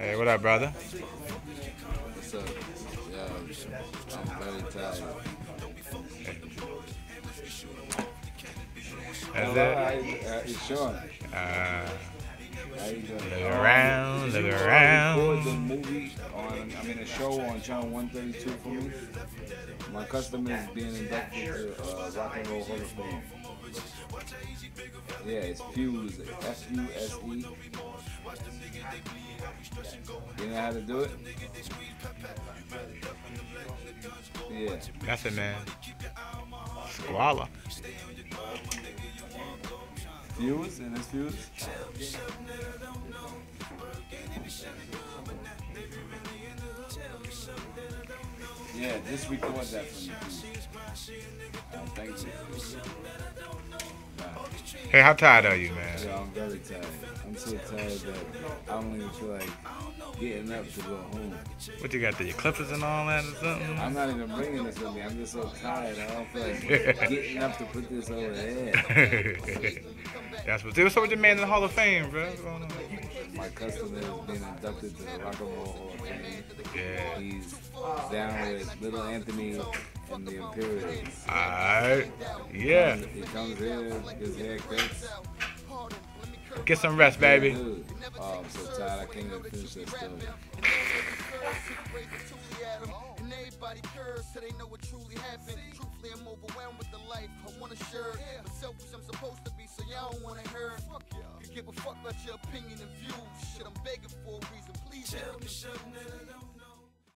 Hey, what up, brother? What's up? Yeah, I'm very tired. That's Hello, it. how you- it's Sean. Uh, How you doing? Look around, look around. the movie on, I mean, a show on channel 132 for me. My customer is being inducted to uh, Rock and Roll Hall of Fame. Yeah, it's Fuse, F-U-S-E. You know how to do it? Yeah. that's it, man. Squalor. Fuse, and it's Fuse. Yeah, just record that for me. Uh, thank you. Hey, how tired are you, man? Tired. I'm so tired that I don't even feel like getting up to go home. What you got the clippers and all that or something? I'm not even bringing this with me. I'm just so tired. I don't feel like getting up to put this over there. That's what. What's up with your man in the Hall of Fame, bro? What's going on? My customer is being inducted to the Rock and Roll Hall of Fame. Yeah. He's down with Little Anthony and the Imperials. Alright. Yeah. He comes here, his hair cuts. Get some rest, baby. Dude, oh, I'm so tired. I can't even finish that story. And everybody curves so they know what truly happened. Truthfully, I'm overwhelmed with the life I wanna share. But selfish, I'm supposed to be, so y'all don't wanna hear. Could give a fuck about your opinion and views. Shit, I'm begging for a reason. Please help me.